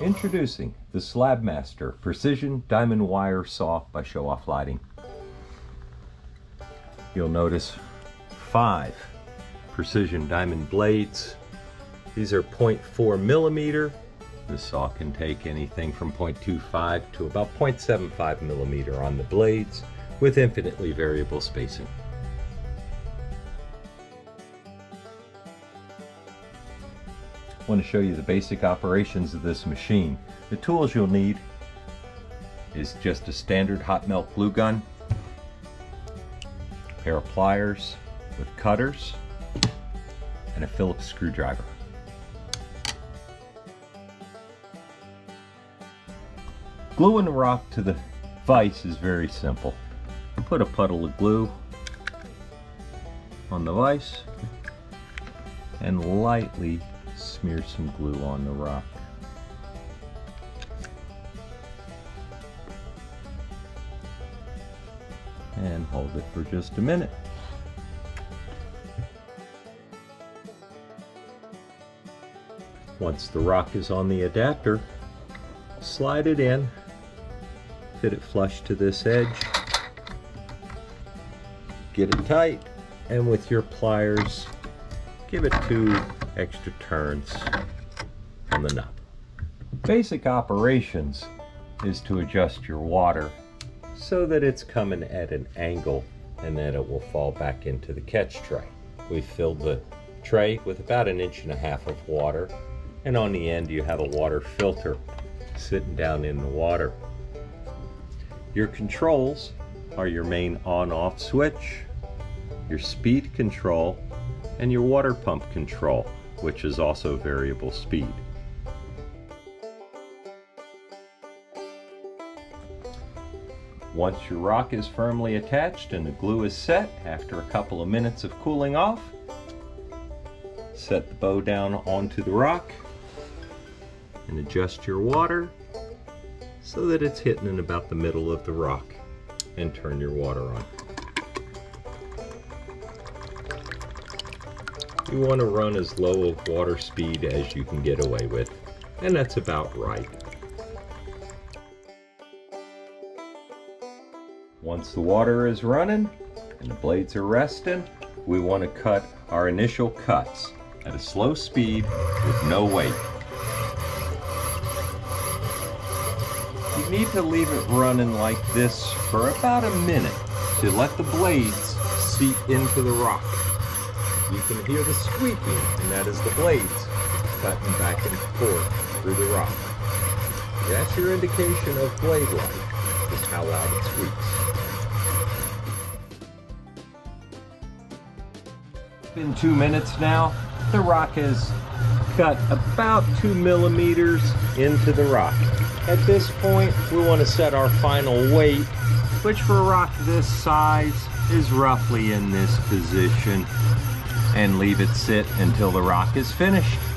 Introducing the Slabmaster Precision Diamond Wire Saw by Show Off Lighting. You'll notice five precision diamond blades. These are 0.4 millimeter. The saw can take anything from 0.25 to about 0.75 millimeter on the blades with infinitely variable spacing. Want to show you the basic operations of this machine. The tools you'll need is just a standard hot melt glue gun, a pair of pliers with cutters, and a Phillips screwdriver. Gluing the rock to the vise is very simple. Put a puddle of glue on the vise and lightly smear some glue on the rock. And hold it for just a minute. Once the rock is on the adapter, slide it in, fit it flush to this edge, get it tight, and with your pliers, give it two extra turns on the knob. Basic operations is to adjust your water so that it's coming at an angle and then it will fall back into the catch tray. We filled the tray with about an inch and a half of water and on the end you have a water filter sitting down in the water. Your controls are your main on-off switch, your speed control, and your water pump control which is also variable speed. Once your rock is firmly attached and the glue is set, after a couple of minutes of cooling off, set the bow down onto the rock and adjust your water so that it's hitting in about the middle of the rock and turn your water on. You want to run as low of water speed as you can get away with, and that's about right. Once the water is running and the blades are resting, we want to cut our initial cuts at a slow speed with no weight. You need to leave it running like this for about a minute to let the blades seep into the rock you can hear the squeaking, and that is the blades cutting back and forth through the rock. That's your indication of blade life, is how loud it squeaks. Been two minutes now. The rock is cut about two millimeters into the rock. At this point, we want to set our final weight, which for a rock this size is roughly in this position and leave it sit until the rock is finished.